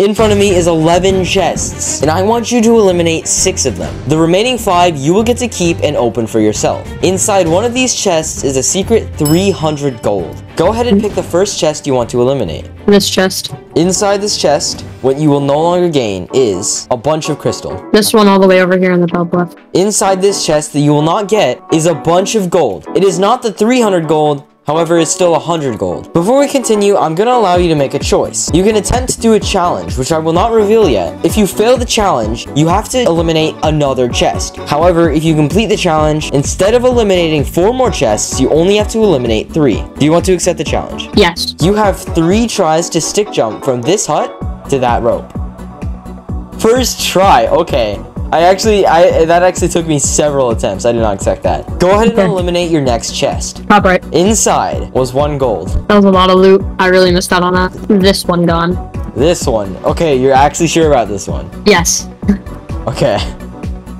In front of me is 11 chests, and I want you to eliminate 6 of them. The remaining 5 you will get to keep and open for yourself. Inside one of these chests is a secret 300 gold. Go ahead and pick the first chest you want to eliminate. This chest. Inside this chest, what you will no longer gain is a bunch of crystal. This one all the way over here in the top left. Inside this chest that you will not get is a bunch of gold. It is not the 300 gold, However, it's still 100 gold. Before we continue, I'm gonna allow you to make a choice. You can attempt to do a challenge, which I will not reveal yet. If you fail the challenge, you have to eliminate another chest. However, if you complete the challenge, instead of eliminating four more chests, you only have to eliminate three. Do you want to accept the challenge? Yes. You have three tries to stick jump from this hut to that rope. First try, okay. I actually, I that actually took me several attempts. I did not expect that. Go ahead and eliminate your next chest. Top right. Inside was one gold. That was a lot of loot. I really missed out on that. This one gone. This one. Okay, you're actually sure about this one. Yes. Okay.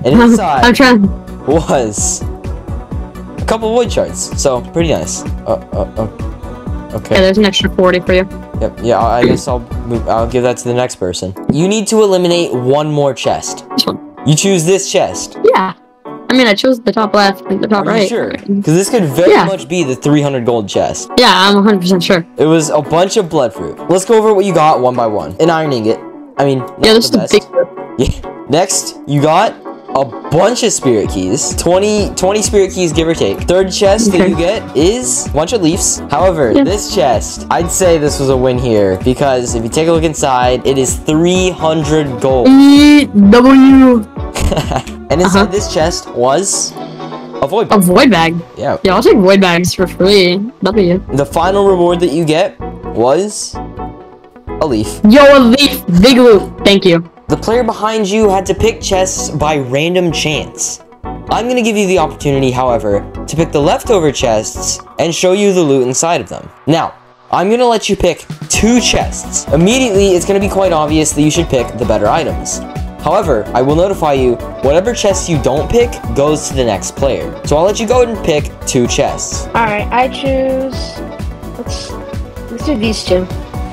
And I'm inside trying. was a couple void shards. So pretty nice. Uh, uh, uh, okay. Yeah, there's an extra 40 for you. Yep. Yeah. I guess I'll move. I'll give that to the next person. You need to eliminate one more chest. This one. You choose this chest. Yeah. I mean, I chose the top left and the top Are right. sure? Because this could very Yeah. much be the 300 gold chest. Yeah, I'm 100% sure. It was a bunch of blood fruit. Let's go over what you got one by one. An iron ingot. I mean, yeah, this is the the big. Yeah. Next, you got a bunch of spirit keys. 20, 20 spirit keys, give or take. Third chest that you get is a bunch of leaves. However, Yeah. this chest, I'd say this was a win here because if you take a look inside, it is 300 gold. E W. and inside Uh-huh. this chest was a void. A void bag. Yeah. Yeah, I'll take void bags for free. W. The final reward that you get was a leaf. Yo, a leaf. Big loot. Thank you. The player behind you had to pick chests by random chance. I'm gonna give you the opportunity, however, to pick the leftover chests and show you the loot inside of them. Now, I'm gonna let you pick two chests. Immediately, it's gonna be quite obvious that you should pick the better items. However, I will notify you, whatever chests you don't pick goes to the next player. So I'll let you go and pick two chests. Alright, I choose. Let's let's do these two.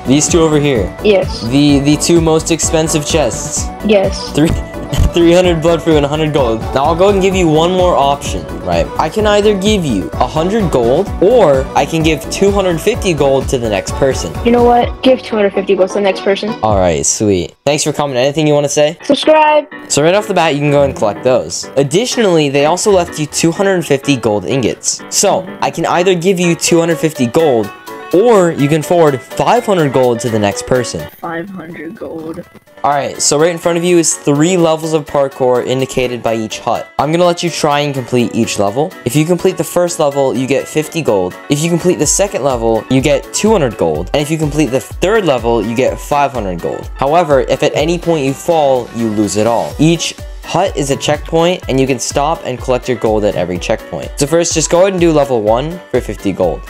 These two over here. Yes. The the two most expensive chests. Yes. Three, 300 blood fruit and 100 gold. Now I'll go ahead and give you one more option, right? I can either give you 100 gold or I can give 250 gold to the next person. You know what? Give 250 gold to the next person. All right, sweet. Thanks for coming. Anything you want to say? Subscribe. So right off the bat, you can go and collect those. Additionally, they also left you 250 gold ingots. So I can either give you 250 gold or you can forward 500 gold to the next person. 500 gold. Alright, so right in front of you is three levels of parkour indicated by each hut. I'm gonna let you try and complete each level. If you complete the first level, you get 50 gold. If you complete the second level, you get 200 gold. And if you complete the third level, you get 500 gold. However, if at any point you fall, you lose it all. Each hut is a checkpoint and you can stop and collect your gold at every checkpoint. So first, just go ahead and do level 1 for 50 gold.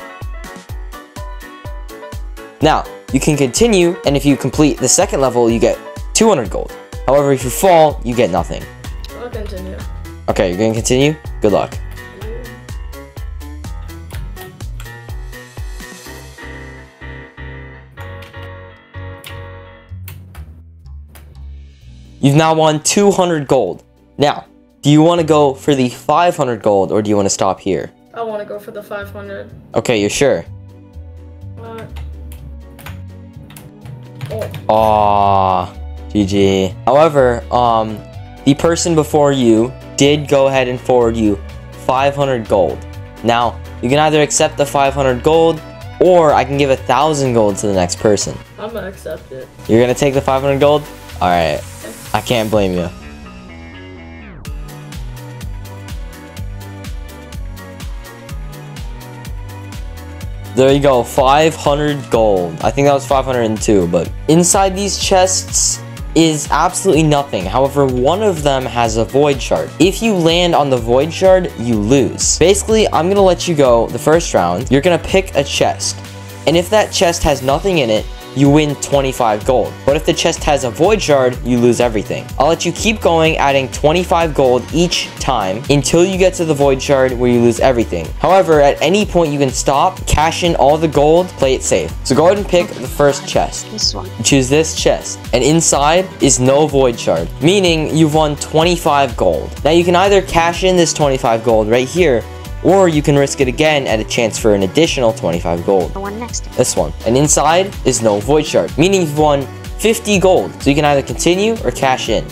Now, you can continue, and if you complete the second level, you get 200 gold. However, if you fall, you get nothing. I'll continue. Okay, you're gonna continue? Good luck. You've now won 200 gold. Now, do you want to go for the 500 gold or do you want to stop here? I want to go for the 500. Okay, you're sure? Uh, oh, Aw, GG. However, um, the person before you did go ahead and forward you 500 gold. Now, you can either accept the 500 gold, or I can give a thousand gold to the next person. I'm gonna accept it. You're gonna take the 500 gold? All right, I can't blame you. There you go, 500 gold. I think that was 502, but inside these chests is absolutely nothing. However, one of them has a void shard. If you land on the void shard, you lose. Basically, I'm gonna let you go the first round. You're gonna pick a chest. And if that chest has nothing in it, you win 25 gold. But if the chest has a void shard, you lose everything. I'll let you keep going, adding 25 gold each time until you get to the void shard where you lose everything. However, at any point you can stop, cash in all the gold, play it safe. So go ahead and pick the first chest. This one. Choose this chest, and inside is no void shard, meaning you've won 25 gold. Now you can either cash in this 25 gold right here, or you can risk it again at a chance for an additional 25 gold. The one next. This one. And inside is no void shard, meaning you've won 50 gold. So you can either continue or cash in.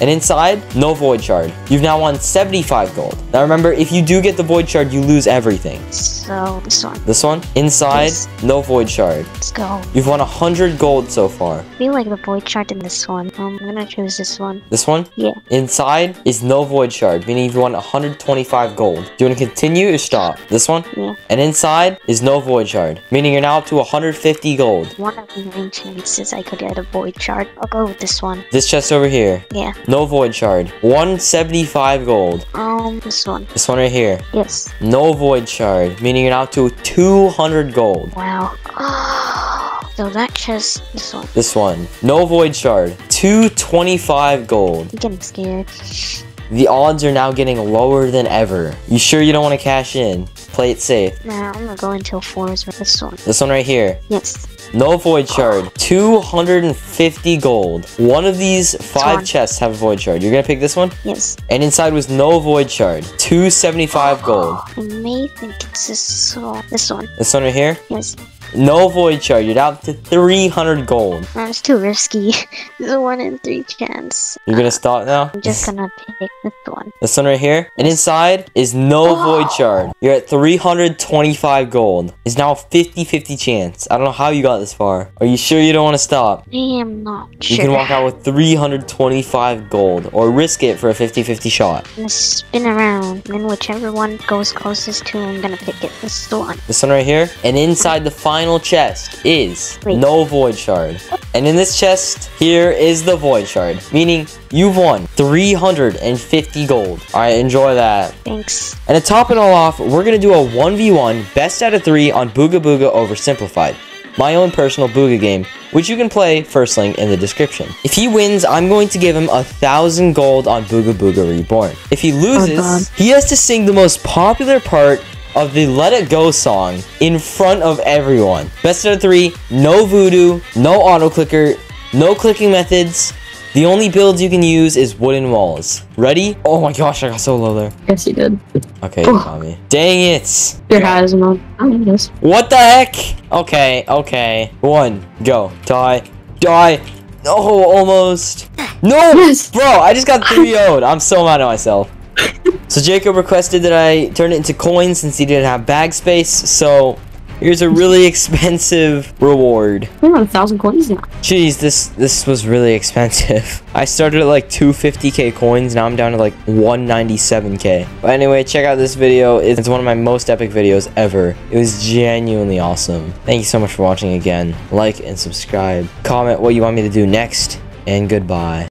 And inside, no void shard. You've now won 75 gold. Now remember, if you do get the void shard, you lose everything. So, this one. This one, inside, Yes. no void shard. Let's go. You've won 100 gold so far. I feel like the void shard in this one. Um, I'm gonna choose this one. This one, Yeah. Inside is no void shard, meaning you've won 125 gold. Do you want to continue or stop? This one? Yeah. And inside is no void shard, meaning you're now up to 150 gold. One of the nine chances I could get a void shard. I'll go with this one. This chest over here, Yeah. no void shard, 175 gold. Um, this one. This one right here, Yes. no void shard, meaning you're now up to 200 gold. Wow. so that chest. This one. This one, no void shard, 225 gold. I'm getting scared. The odds are now getting lower than ever. You sure you don't want to cash in? Play it safe. Nah, I'm gonna go until fours with this one. This one right here, Yes. No void shard. 250 gold. One of these five one. chests have a void shard. You're gonna pick this one? Yes. And inside was no void shard. 275 gold. I may think it's this one. This one. This one right here? Yes. No void shard. You're down to 300 gold. That's too risky. It's a one in three chance. You're gonna stop now? I'm just gonna pick this one. This one right here. And inside is no void shard. You're at 325 gold. It's now a 50-50 chance. I don't know how you got this far. Are you sure you don't want to stop? I am not You sure. You can walk out with 325 gold or risk it for a 50-50 shot. I'm gonna spin around, and whichever one goes closest to, I'm gonna pick it. This one. This one right here. And inside the final chest is Wait. no void shard. And in this chest, here is the void shard. Meaning you've won 350 gold. Alright, enjoy that. Thanks. And to top it all off, we're gonna do a 1v1 best out of 3 on Booga Booga Oversimplified. My own personal Booga game, which you can play first link in the description. If he wins, I'm going to give him a thousand gold on Booga Booga Reborn. If he oh, loses, God. he has to sing the most popular part of the Let It Go song in front of everyone. Best out of three, no voodoo, no auto clicker, no clicking methods. The only builds you can use is wooden walls. Ready? Oh my gosh, I got so low there. Yes, you did. Okay, you oh. got me. Dang it. Your has mode. I don't know this. What the heck? Okay, okay. One, go. Die. Die. No, almost. No! Yes. Bro, I just got 3 0'd. I'm so mad at myself. So Jacob requested that I turn it into coins since he didn't have bag space, so here's a really expensive reward. We're on a thousand coins now. Jeez, this this was really expensive. I started at like 250k coins, now I'm down to like 197k. But anyway, check out this video. It's one of my most epic videos ever. It was genuinely awesome. Thank you so much for watching again. Like and subscribe. Comment what you want me to do next, and goodbye.